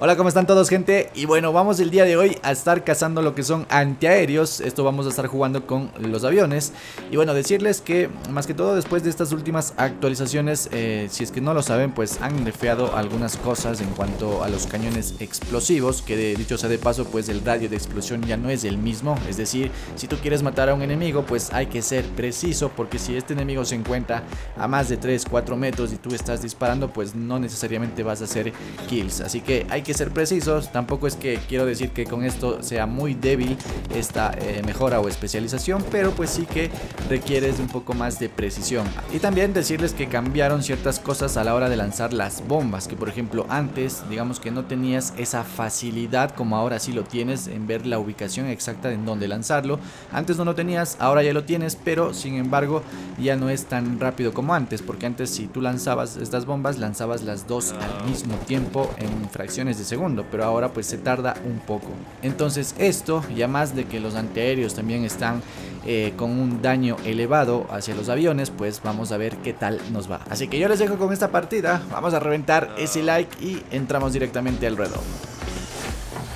Hola, ¿cómo están todos gente? Y bueno, vamos el día de hoy a estar cazando lo que son antiaéreos. Esto vamos a estar jugando con los aviones. Y bueno, decirles que más que todo después de estas últimas actualizaciones eh, Si es que no lo saben, pues han nefeado algunas cosas en cuanto a los cañones explosivos Que de, dicho sea de paso, pues el radio de explosión ya no es el mismo. Es decir, si tú quieres matar a un enemigo, pues hay que ser preciso Porque si este enemigo se encuentra a más de 3, 4 metros y tú estás disparando Pues no necesariamente vas a hacer kills. Así que hay que que ser precisos, tampoco es que quiero decir que con esto sea muy débil esta eh, mejora o especialización, pero pues sí que requieres un poco más de precisión. Y también decirles que cambiaron ciertas cosas a la hora de lanzar las bombas, que por ejemplo antes digamos que no tenías esa facilidad como ahora sí lo tienes en ver la ubicación exacta en donde lanzarlo. Antes no lo tenías, ahora ya lo tienes, pero sin embargo ya no es tan rápido como antes, porque antes si tú lanzabas estas bombas, lanzabas las dos al mismo tiempo en fracciones de segundo, pero ahora pues se tarda un poco. Entonces esto, ya más de que los antiaéreos también están eh, con un daño elevado hacia los aviones, pues vamos a ver qué tal nos va. Así que yo les dejo con esta partida, vamos a reventar ese like y entramos directamente al ruedo.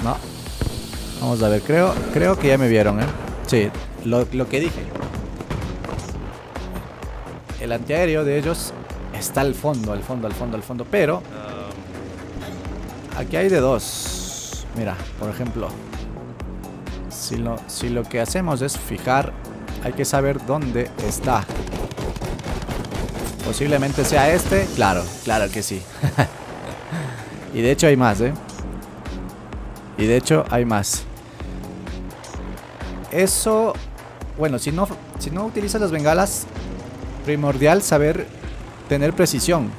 No, vamos a ver, creo, creo que ya me vieron, ¿eh? Sí, lo, lo que dije. El antiaéreo de ellos está al fondo, al fondo, al fondo, al fondo, pero Aquí hay de dos. Mira, por ejemplo. Si lo, si lo que hacemos es fijar, hay que saber dónde está. Posiblemente sea este. Claro, claro que sí. y de hecho hay más, ¿eh? Y de hecho hay más. Eso... Bueno, si no, si no utilizas las bengalas, primordial saber tener precisión.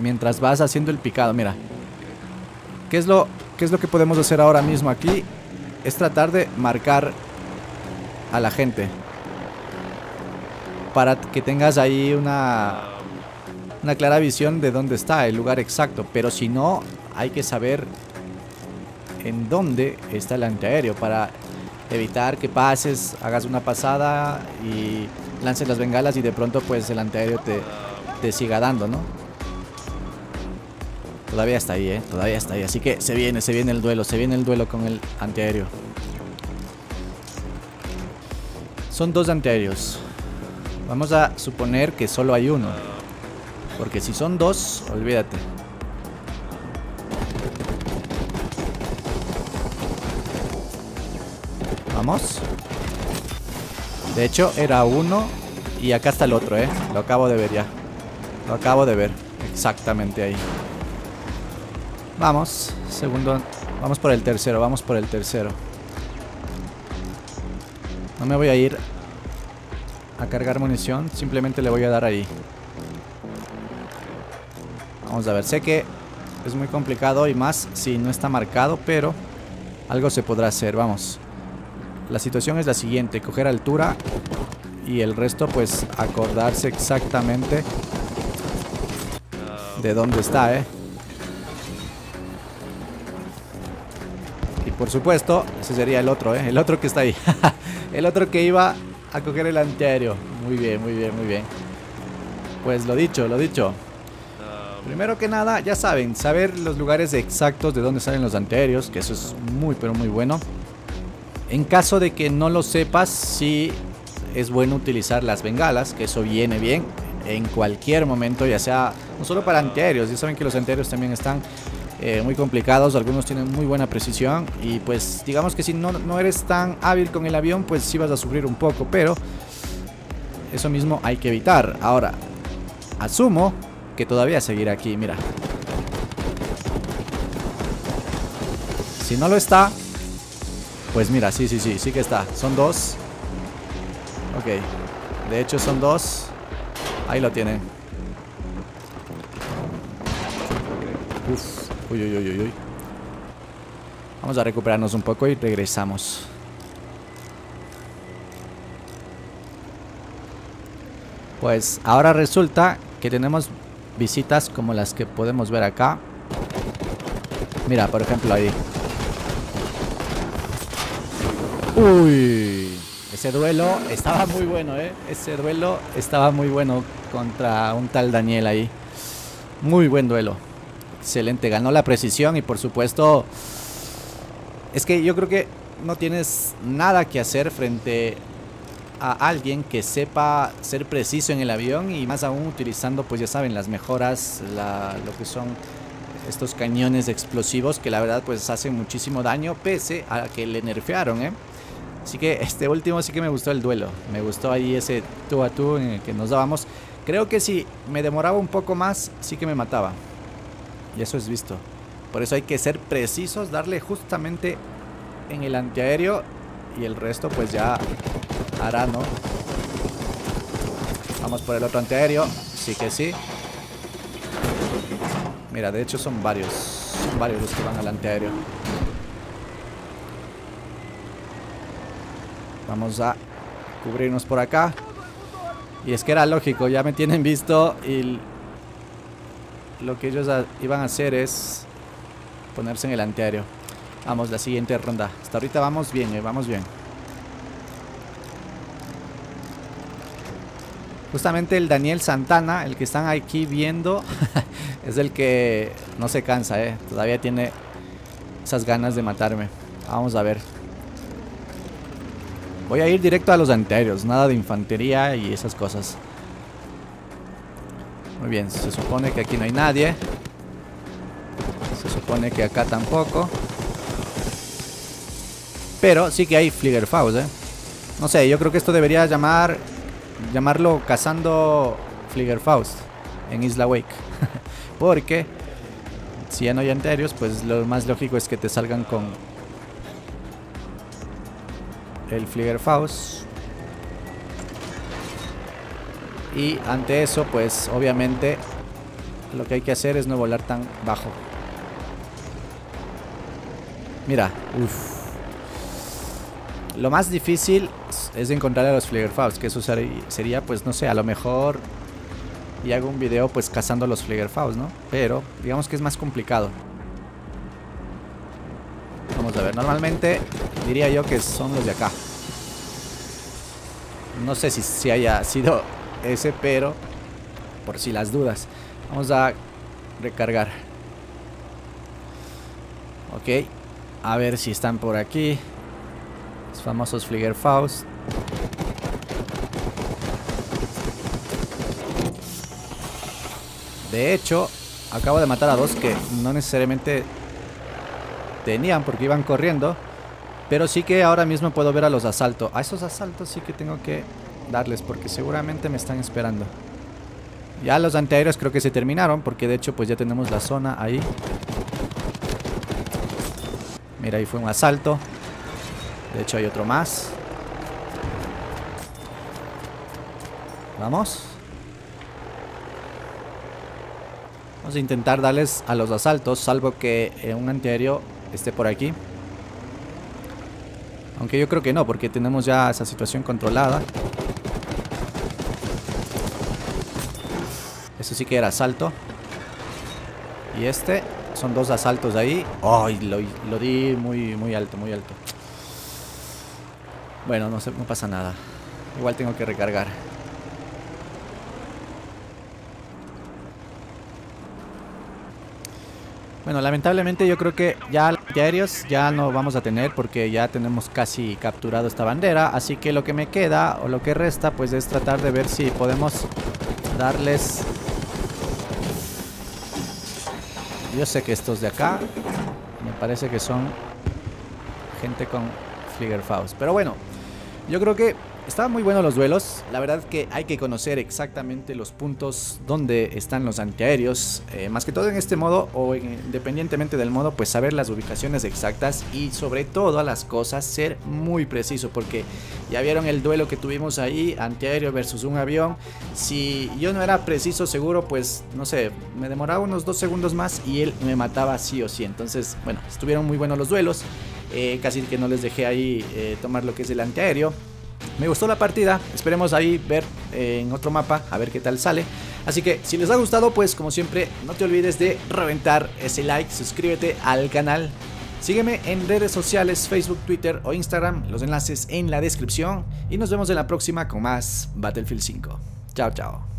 Mientras vas haciendo el picado, mira. ¿Qué es, lo, ¿Qué es lo que podemos hacer ahora mismo aquí? Es tratar de marcar a la gente. Para que tengas ahí una, una clara visión de dónde está el lugar exacto. Pero si no, hay que saber en dónde está el antiaéreo para evitar que pases, hagas una pasada y lances las bengalas y de pronto pues el antiaéreo te, te siga dando, ¿no? Todavía está ahí, ¿eh? Todavía está ahí. Así que se viene, se viene el duelo. Se viene el duelo con el antiaéreo. Son dos antiaéreos. Vamos a suponer que solo hay uno. Porque si son dos, olvídate. Vamos. De hecho, era uno y acá está el otro, ¿eh? Lo acabo de ver ya. Lo acabo de ver. Exactamente ahí. Vamos, segundo. Vamos por el tercero, vamos por el tercero. No me voy a ir a cargar munición, simplemente le voy a dar ahí. Vamos a ver, sé que es muy complicado y más si no está marcado, pero algo se podrá hacer, vamos. La situación es la siguiente, coger altura y el resto pues acordarse exactamente de dónde está, eh. Por supuesto, ese sería el otro, ¿eh? El otro que está ahí. el otro que iba a coger el antiaéreo. Muy bien, muy bien, muy bien. Pues lo dicho, lo dicho. Primero que nada, ya saben, saber los lugares exactos de dónde salen los antiaéreos, que eso es muy, pero muy bueno. En caso de que no lo sepas, sí es bueno utilizar las bengalas, que eso viene bien en cualquier momento, ya sea no solo para antiaéreos, ya saben que los antiaéreos también están eh, muy complicados, algunos tienen muy buena precisión y pues digamos que si no, no eres tan hábil con el avión pues sí vas a sufrir un poco, pero eso mismo hay que evitar. Ahora, asumo que todavía seguirá aquí, mira. Si no lo está, pues mira, sí, sí, sí, sí que está. Son dos. Ok. De hecho son dos. Ahí lo tienen. Uy, uy, uy, uy. Vamos a recuperarnos un poco y regresamos. Pues ahora resulta que tenemos visitas como las que podemos ver acá. Mira, por ejemplo ahí. Uy, ese duelo estaba muy bueno, ¿eh? Ese duelo estaba muy bueno contra un tal Daniel ahí. Muy buen duelo. Excelente, ganó la precisión y por supuesto es que yo creo que no tienes nada que hacer frente a alguien que sepa ser preciso en el avión y más aún utilizando pues ya saben las mejoras, lo que son estos cañones explosivos que la verdad pues hacen muchísimo daño pese a que le nerfearon, ¿eh? Así que este último sí que me gustó el duelo. Me gustó ahí ese tú a tú en el que nos dábamos. Creo que si me demoraba un poco más, sí que me mataba. Y eso es visto. Por eso hay que ser precisos, darle justamente en el antiaéreo y el resto pues ya hará, ¿no? Vamos por el otro antiaéreo. Sí que sí. Mira, de hecho son varios. Son varios los que van al antiaéreo. Vamos a cubrirnos por acá. Y es que era lógico, ya me tienen visto y lo que ellos iban a hacer es ponerse en el antiaéreo. Vamos, la siguiente ronda. Hasta ahorita vamos bien, eh, vamos bien. Justamente el Daniel Santana, el que están aquí viendo, es el que no se cansa, ¿eh? Todavía tiene esas ganas de matarme. Vamos a ver. Voy a ir directo a los anteriores, nada de infantería y esas cosas. Bien, se supone que aquí no hay nadie. Se supone que acá tampoco. Pero sí que hay Fliegerfaust, ¿eh? No sé, yo creo que esto debería llamar llamarlo cazando Fliegerfaust en Isla Wake. Porque si ya no hay anteriores, pues lo más lógico es que te salgan con el Fliegerfaust. Y ante eso, pues obviamente lo que hay que hacer es no volar tan bajo. Mira, uff. Lo más difícil es encontrar a los Fliegerfaust, que eso sería, pues no sé, a lo mejor y hago un video pues cazando a los Fliegerfaust, ¿no? Pero digamos que es más complicado. Vamos a ver, normalmente diría yo que son los de acá. No sé si, si haya sido ese, pero por si las dudas. Vamos a recargar. Ok, a ver si están por aquí. Los famosos Fliegerfaust. De hecho, acabo de matar a dos que no necesariamente tenían porque iban corriendo. Pero sí que ahora mismo puedo ver a los asaltos. A esos asaltos sí que tengo que darles porque seguramente me están esperando. Ya los antiaéreos creo que se terminaron porque de hecho pues ya tenemos la zona ahí. Mira, ahí fue un asalto. De hecho hay otro más. Vamos. Vamos a intentar darles a los asaltos, salvo que eh, un antiaéreo esté por aquí. Aunque yo creo que no, porque tenemos ya esa situación controlada. Eso sí que era asalto. Y este, son dos asaltos ahí. ¡Ay! lo, di muy, muy alto, muy alto. Bueno, no, no pasa nada. Igual tengo que recargar. Bueno, lamentablemente yo creo que ya aéreos ya no vamos a tener porque ya tenemos casi capturado esta bandera. Así que lo que me queda o lo que resta pues es tratar de ver si podemos darles... Yo sé que estos de acá me parece que son gente con Fliegerfaust. Pero bueno, yo creo que estaban muy buenos los duelos. La verdad que hay que conocer exactamente los puntos donde están los antiaéreos. Eh, más que todo en este modo o independientemente del modo, pues saber las ubicaciones exactas y sobre todo las cosas ser muy preciso. Porque ya vieron el duelo que tuvimos ahí, antiaéreo versus un avión. Si yo no era preciso, seguro, pues no sé, me demoraba unos dos segundos más y él me mataba sí o sí. Entonces, bueno, estuvieron muy buenos los duelos. Eh, casi que no les dejé ahí eh, tomar lo que es el antiaéreo. Me gustó la partida, esperemos ahí ver eh, en otro mapa, a ver qué tal sale. Así que si les ha gustado, pues como siempre, no te olvides de reventar ese like, suscríbete al canal. Sígueme en redes sociales, Facebook, Twitter o Instagram, los enlaces en la descripción. Y nos vemos en la próxima con más Battlefield 5. Chao, chao.